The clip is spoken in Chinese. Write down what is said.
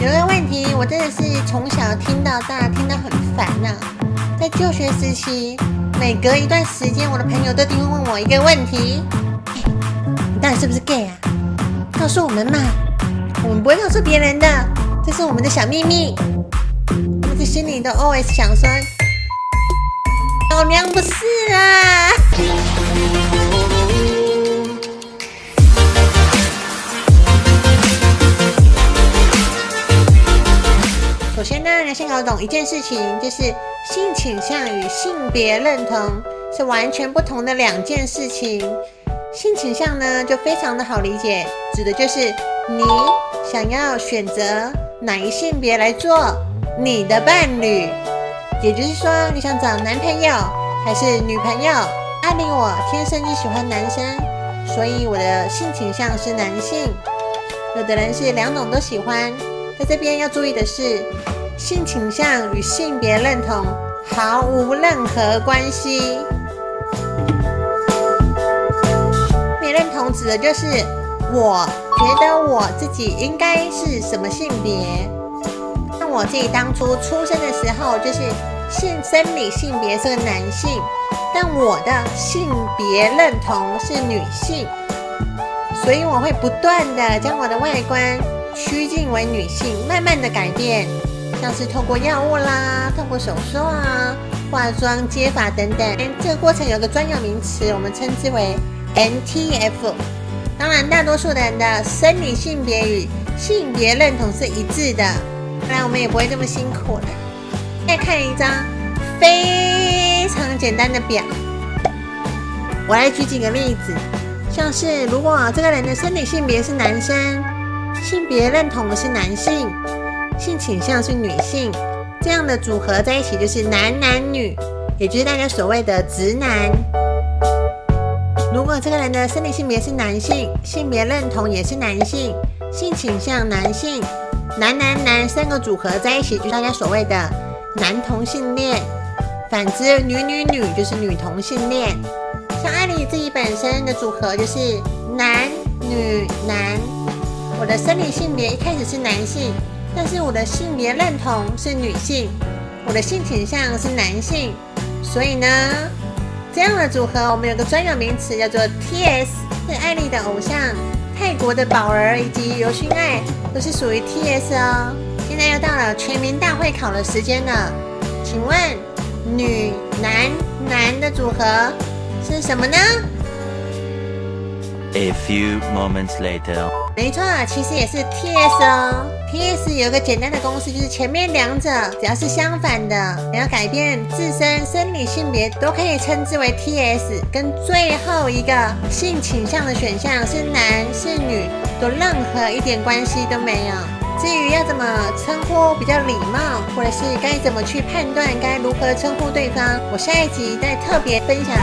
有个问题，我真的是从小听到大，听到很烦呐、在就学时期，每隔一段时间，我的朋友都一定会问我一个问题：你到底是不是 gay 啊？告诉我们嘛，我们不会告诉别人的，这是我们的小秘密。我在心里都 always 想说，老娘不是啊。首先呢，要先搞懂一件事情，就是性倾向与性别认同是完全不同的两件事情。性倾向呢，就非常的好理解，指的就是你想要选择哪一性别来做你的伴侣，也就是说，你想找男朋友还是女朋友。按理我天生就喜欢男生，所以我的性倾向是男性。有的人是两种都喜欢，在这边要注意的是，性倾向与性别认同毫无任何关系。性别认同指的就是我觉得我自己应该是什么性别。像我自己当初出生的时候，就是性生理性别是个男性，但我的性别认同是女性。所以我会不断的将我的外观趋近为女性，慢慢的改变，像是透过药物啦，透过手术啊、化妆、接法等等。这个过程有个专有名词，我们称之为 NTF。当然，大多数人的生理性别与性别认同是一致的，不然我们也不会这么辛苦了。再看一张非常简单的表，我来举几个例子。像是如果这个人的生理性别是男生，性别认同的是男性，性倾向是女性，这样的组合在一起就是男男女，也就是大家所谓的直男。如果这个人的生理性别是男性，性别认同也是男性，性倾向男性，男男男三个组合在一起就是大家所谓的男同性恋。反之，女女女就是女同性恋。像艾莉自己本身的组合就是男女男，我的生理性别一开始是男性，但是我的性别认同是女性，我的性倾向是男性，所以呢，这样的组合我们有个专有名词叫做 TS，是艾丽的偶像泰国的宝儿以及尤勋爱都是属于 TS 哦。现在又到了全民大会考的时间了，请问女男男的组合？是什么呢？A few moments later. 没错，其实也是 TS 哦。TS 有个简单的公式，就是前面两者只要是相反的，你要改变自身生理性别，都可以称之为 TS。跟最后一个性倾向的选项是男是女，都任何一点关系都没有。至于要怎么称呼比较礼貌，或者是该怎么去判断该如何称呼对方，我下一集再特别分享。